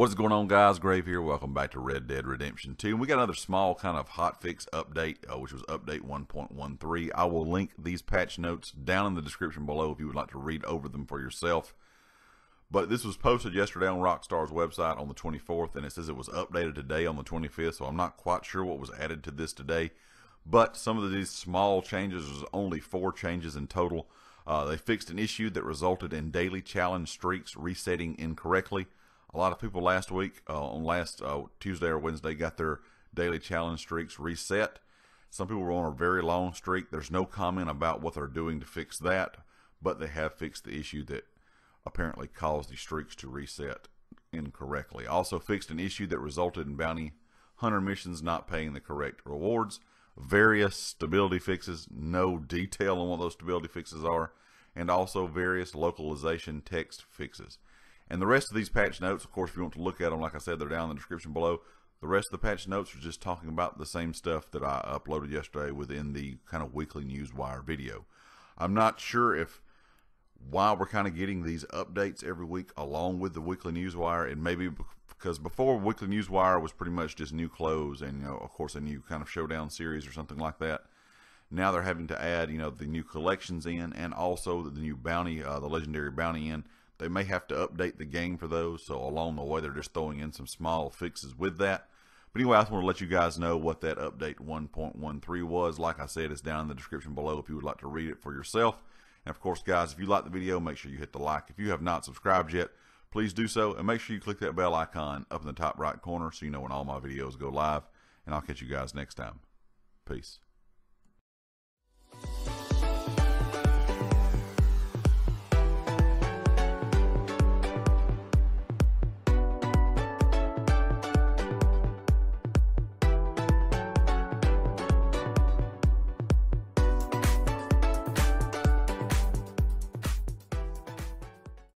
What is going on, guys? Grave here. Welcome back to Red Dead Redemption 2. And we got another small kind of hot fix update, uh, which was update 1.13. I will link these patch notes down in the description below if you would like to read over them for yourself. But this was posted yesterday on Rockstar's website on the 24th, and it says it was updated today on the 25th. So I'm not quite sure what was added to this today. But some of these small changes, there's only four changes in total. Uh, they fixed an issue that resulted in daily challenge streaks resetting incorrectly. A lot of people last week, uh, on last uh, Tuesday or Wednesday, got their daily challenge streaks reset. Some people were on a very long streak. There's no comment about what they're doing to fix that, but they have fixed the issue that apparently caused the streaks to reset incorrectly. Also fixed an issue that resulted in bounty hunter missions not paying the correct rewards. Various stability fixes, no detail on what those stability fixes are, and also various localization text fixes. And the rest of these patch notes, of course, if you want to look at them, like I said, they're down in the description below. The rest of the patch notes are just talking about the same stuff that I uploaded yesterday within the kind of weekly news wire video. I'm not sure if why we're kind of getting these updates every week along with the weekly news wire, and maybe because before weekly news wire was pretty much just new clothes and you know, of course, a new kind of showdown series or something like that. Now they're having to add, you know, the new collections in and also the new bounty, uh, the legendary bounty in they may have to update the game for those, so along the way they're just throwing in some small fixes with that. But anyway, I just want to let you guys know what that update 1.13 was. Like I said, it's down in the description below if you would like to read it for yourself. And of course, guys, if you like the video, make sure you hit the like. If you have not subscribed yet, please do so. And make sure you click that bell icon up in the top right corner so you know when all my videos go live. And I'll catch you guys next time. Peace.